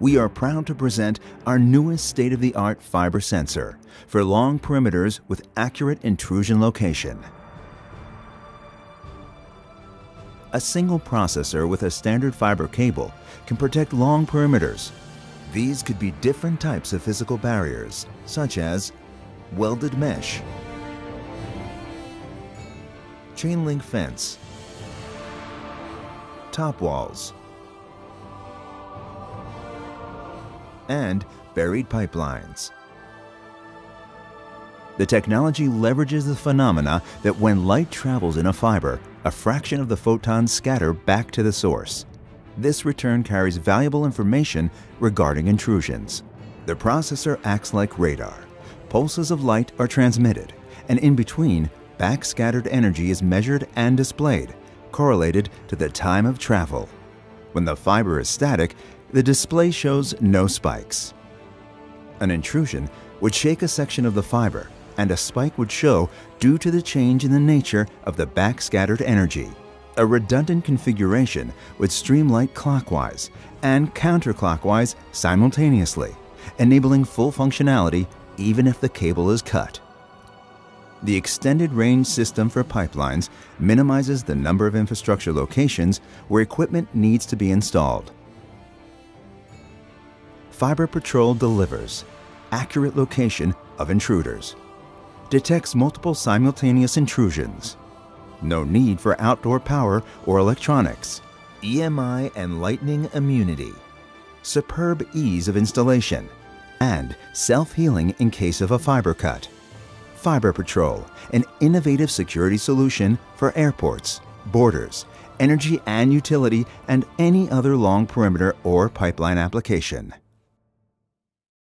we are proud to present our newest state-of-the-art fiber sensor for long perimeters with accurate intrusion location. A single processor with a standard fiber cable can protect long perimeters. These could be different types of physical barriers, such as welded mesh, chain link fence, top walls, and buried pipelines. The technology leverages the phenomena that when light travels in a fiber, a fraction of the photons scatter back to the source. This return carries valuable information regarding intrusions. The processor acts like radar. Pulses of light are transmitted, and in between, backscattered energy is measured and displayed, correlated to the time of travel. When the fiber is static, the display shows no spikes. An intrusion would shake a section of the fiber, and a spike would show due to the change in the nature of the backscattered energy. A redundant configuration would stream light clockwise and counterclockwise simultaneously, enabling full functionality even if the cable is cut. The extended range system for pipelines minimizes the number of infrastructure locations where equipment needs to be installed. FiberPatrol delivers accurate location of intruders, detects multiple simultaneous intrusions, no need for outdoor power or electronics, EMI and lightning immunity, superb ease of installation, and self-healing in case of a fiber cut. FiberPatrol, an innovative security solution for airports, borders, energy and utility, and any other long perimeter or pipeline application.